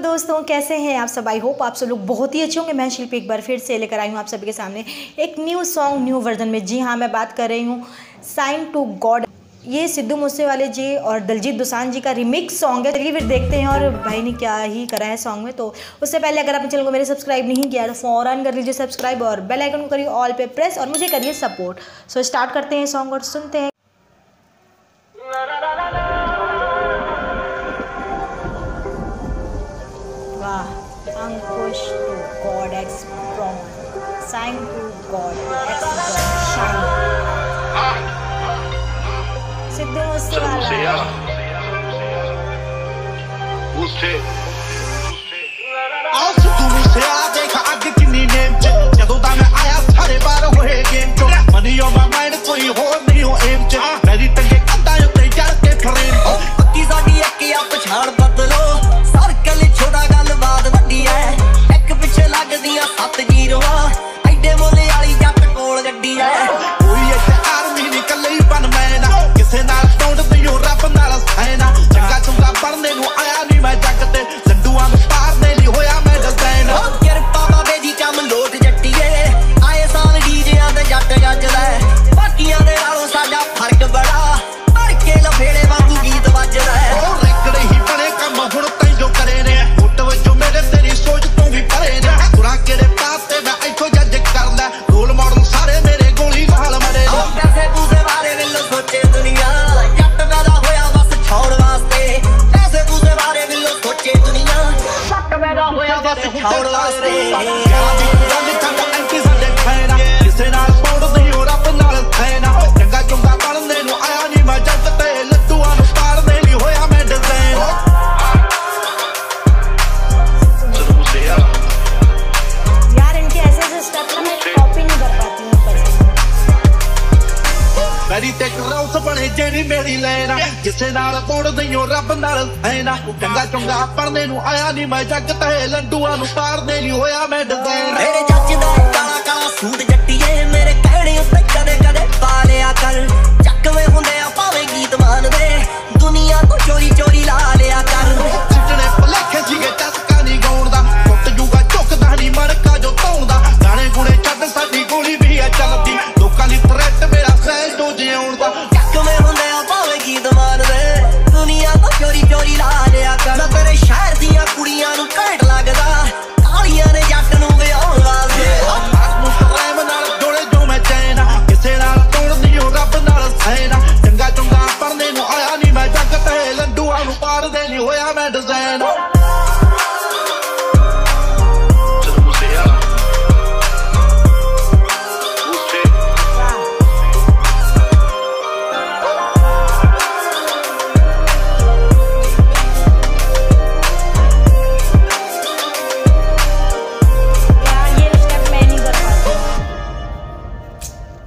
दोस्तों, कैसे हैं आप सब? आई होप आप सब लोग बहुत ही अच्छे होंगे। मैं शिल्पी एक बार फिर से लेकर आई हूँ आप सभी के सामने एक न्यू सॉन्ग न्यू वर्जन में। जी हाँ मैं बात कर रही हूँ साइन टू गॉड ये सिद्धू मूसेवाले जी और दलजीत दोसांझ जी का रिमिक्स सॉन्ग है। चलिए फिर देखते हैं और भाई ने क्या ही करा है सॉन्ग में। तो उससे पहले अगर आपने चैनल को मेरे सब्सक्राइब नहीं किया तो फ़ौरन कर लीजिए सब्सक्राइब और बेल आइकन को करिए ऑल पे प्रेस और मुझे करिए सपोर्ट सो स्टार्ट करते हैं सॉन्ग और सुनते हैं। sang to God. That's God shining. Siddhavastu Ushe. ahora ਤੇ ਕਰੌਸ ਬਣੇ ਜਿਹੜੀ ਮੇਰੀ ਲੈਣਾ ਕਿਸੇ ਨਾਲ ਪੌੜਦੇ ਹੋ ਰੱਬ ਨਾਲ ਥੈਨਾ ਚੰਗਾ ਚੰਗਾ। ਪੜਨੇ ਨੂੰ ਆਇਆ ਨਹੀਂ ਮੈਂ ਜੱਗ ਤੇ, ਲੰਡੂਆਂ ਨੂੰ ਤਾਰਦੇ ਲਈ ਹੋਇਆ ਮੈਂ ਡਿਜ਼ਾਈਨ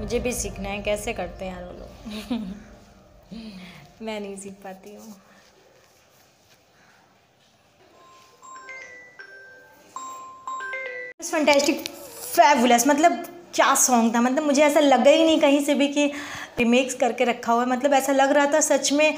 मुझे भी सीखना है, कैसे करते हैं यार वो लोग? मैं नहीं सीख पाती हूँ। फैंटेस्टिक फैबुलस मतलब क्या सॉन्ग था? मतलब मुझे ऐसा लगा ही नहीं कहीं से भी कि रिमेक्स करके रखा हुआ है। मतलब ऐसा लग रहा था सच में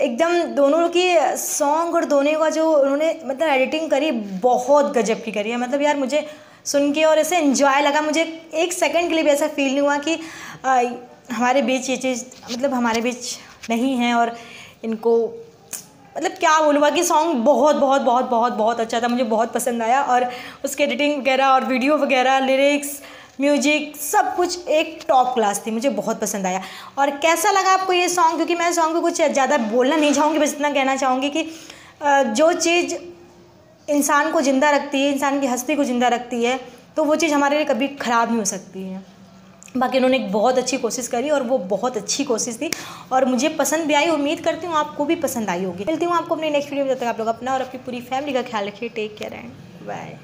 एकदम दोनों की सॉन्ग और दोनों का जो उन्होंने मतलब एडिटिंग करी, बहुत गजब की करी है। मतलब यार मुझे सुन के और ऐसे इन्जॉय लगा। मुझे एक सेकंड के लिए भी ऐसा फील नहीं हुआ कि आ, हमारे बीच ये चीज़ मतलब हमारे बीच नहीं है और इनको मतलब क्या बोलूँगा कि सॉन्ग बहुत बहुत बहुत बहुत बहुत अच्छा था। मुझे बहुत पसंद आया और उसकी एडिटिंग वगैरह और वीडियो वगैरह लिरिक्स म्यूज़िक सब कुछ एक टॉप क्लास थी। मुझे बहुत पसंद आया। और कैसा लगा आपको ये सॉन्ग क्योंकि मैं सॉन्ग को कुछ ज़्यादा बोलना नहीं चाहूँगी बस इतना कहना चाहूँगी कि जो चीज़ इंसान को ज़िंदा रखती है, इंसान की हस्ती को ज़िंदा रखती है तो वो चीज़ हमारे लिए कभी ख़राब नहीं हो सकती है। बाकी उन्होंने एक बहुत अच्छी कोशिश करी और वो बहुत अच्छी कोशिश थी और मुझे पसंद भी आई, उम्मीद करती हूँ आपको भी पसंद आई होगी। मिलती हूँ आपको अपने नेक्स्ट वीडियो में, जब तक आप लोग अपना और अपनी पूरी फैमिली का ख्याल रखिए टेक केयर एंड बाय